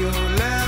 your love.